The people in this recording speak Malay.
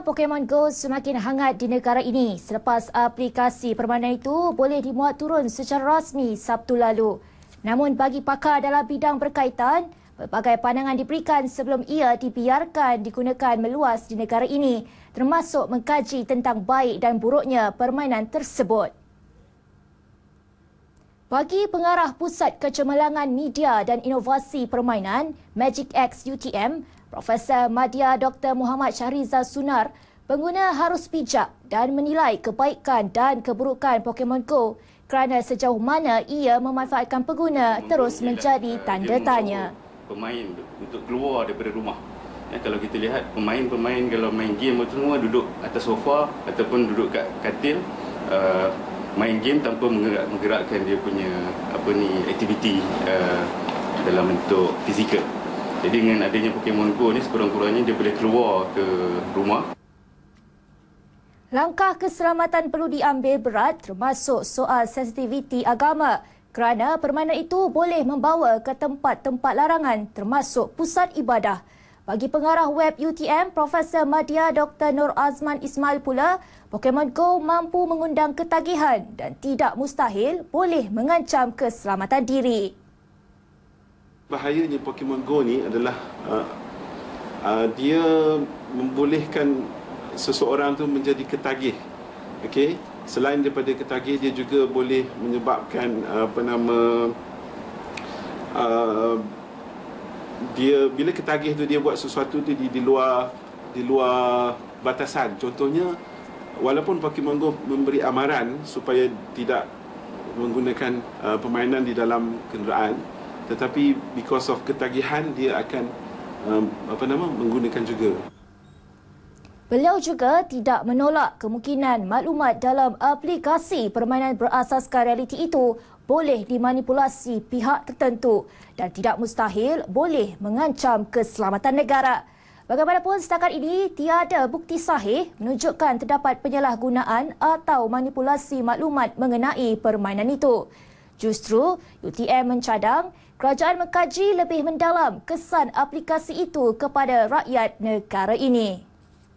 Pokemon Go semakin hangat di negara ini selepas aplikasi permainan itu boleh dimuat turun secara rasmi Sabtu lalu. Namun bagi pakar dalam bidang berkaitan, Pelbagai pandangan diberikan sebelum ia dibiarkan digunakan meluas di negara ini termasuk mengkaji tentang baik dan buruknya permainan tersebut. Bagi pengarah Pusat Kecemerlangan Media dan Inovasi Permainan Magic X UTM, Profesor Madya Dr. Muhammad Syahriza Sunar, pengguna harus bijak dan menilai kebaikan dan keburukan Pokemon Go kerana sejauh mana ia memanfaatkan pengguna terus menjadi tanda tanya pemain untuk keluar daripada rumah. Ya, kalau kita lihat pemain-pemain kalau main game semua duduk atas sofa ataupun duduk kat katil uh, main game tanpa menggerak, menggerakkan dia punya apa ni aktiviti uh, dalam bentuk fizikal. Jadi dengan adanya Pokemon Go ni sekurang-kurangnya dia boleh keluar ke rumah. Langkah keselamatan perlu diambil berat termasuk soal sensitiviti agama kerana permainan itu boleh membawa ke tempat-tempat larangan termasuk pusat ibadah. Bagi pengarah web UTM, Profesor Madya Dr. Nur Azman Ismail pula, Pokemon Go mampu mengundang ketagihan dan tidak mustahil boleh mengancam keselamatan diri. Bahayanya Pokemon Go ni adalah uh, uh, dia membolehkan seseorang tu menjadi ketagih. Okay? selain daripada ketagih dia juga boleh menyebabkan apa nama uh, dia bila ketagih tu dia buat sesuatu tu di, di luar di luar batasan contohnya walaupun Pokemon Go memberi amaran supaya tidak menggunakan uh, permainan di dalam kenderaan tetapi because of ketagihan dia akan um, apa nama menggunakan juga Beliau juga tidak menolak kemungkinan maklumat dalam aplikasi permainan berasaskan realiti itu boleh dimanipulasi pihak tertentu dan tidak mustahil boleh mengancam keselamatan negara. Bagaimanapun setakat ini tiada bukti sahih menunjukkan terdapat penyalahgunaan atau manipulasi maklumat mengenai permainan itu. Justru UTM mencadang kerajaan mengkaji lebih mendalam kesan aplikasi itu kepada rakyat negara ini.